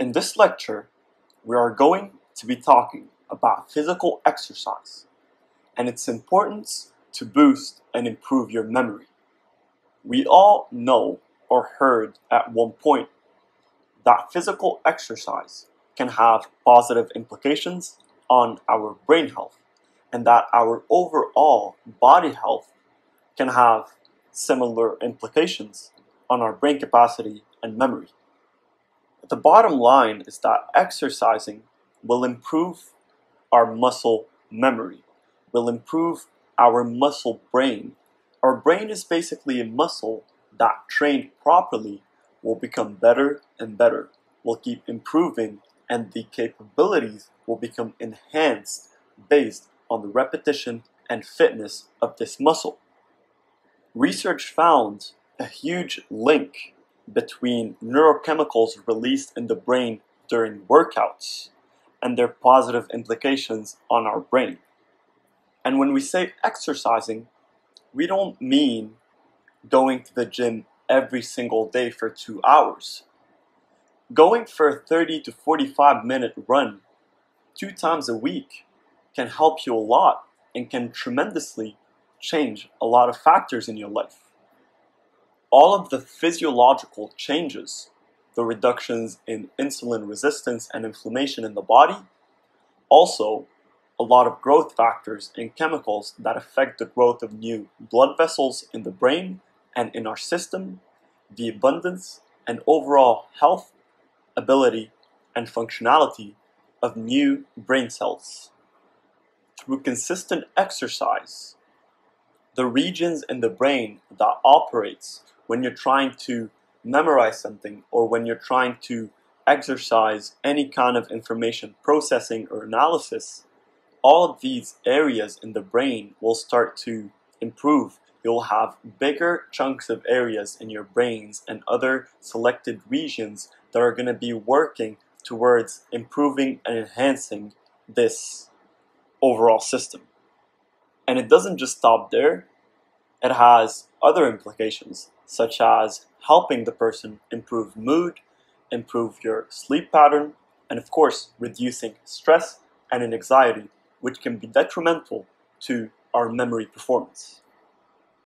In this lecture, we are going to be talking about physical exercise and its importance to boost and improve your memory. We all know or heard at one point that physical exercise can have positive implications on our brain health and that our overall body health can have similar implications on our brain capacity and memory. The bottom line is that exercising will improve our muscle memory, will improve our muscle brain. Our brain is basically a muscle that, trained properly, will become better and better, will keep improving, and the capabilities will become enhanced based on the repetition and fitness of this muscle. Research found a huge link between neurochemicals released in the brain during workouts and their positive implications on our brain. And when we say exercising, we don't mean going to the gym every single day for two hours. Going for a 30 to 45 minute run two times a week can help you a lot and can tremendously change a lot of factors in your life all of the physiological changes, the reductions in insulin resistance and inflammation in the body, also a lot of growth factors and chemicals that affect the growth of new blood vessels in the brain and in our system, the abundance and overall health, ability, and functionality of new brain cells. Through consistent exercise, the regions in the brain that operates when you're trying to memorize something or when you're trying to exercise any kind of information processing or analysis, all of these areas in the brain will start to improve. You'll have bigger chunks of areas in your brains and other selected regions that are going to be working towards improving and enhancing this overall system. And it doesn't just stop there, it has other implications such as helping the person improve mood, improve your sleep pattern, and of course, reducing stress and anxiety, which can be detrimental to our memory performance.